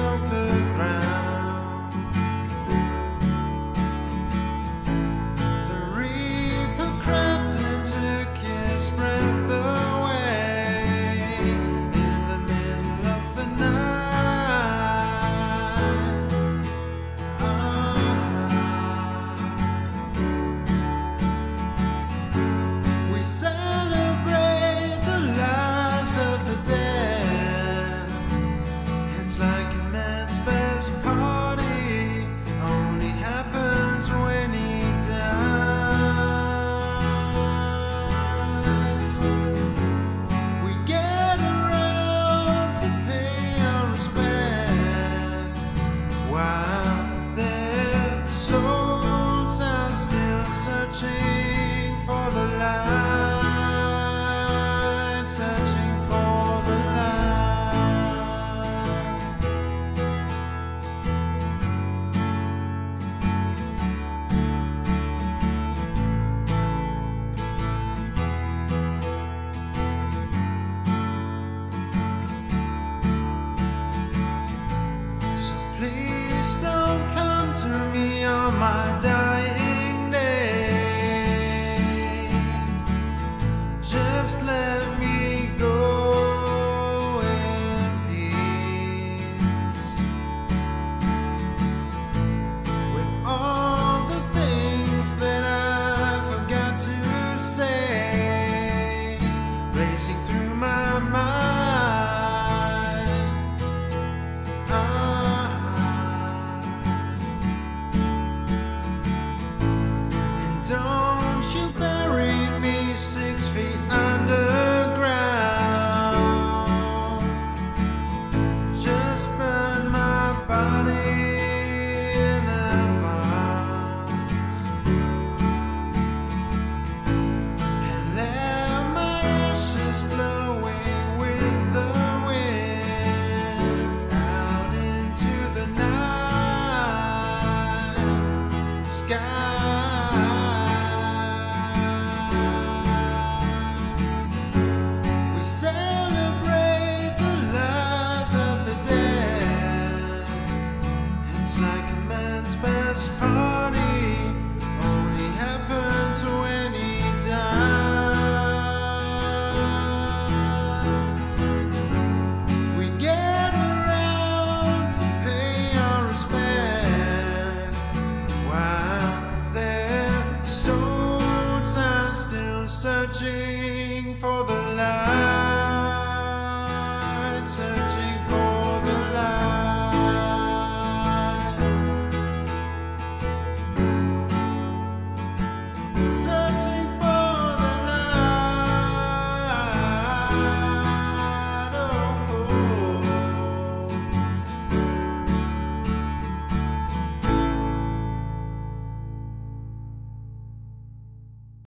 something Please don't come to me on my dying day. Just let me. sky. We celebrate the lives of the dead. It's like a man's best party. searching for the light, searching for the light. So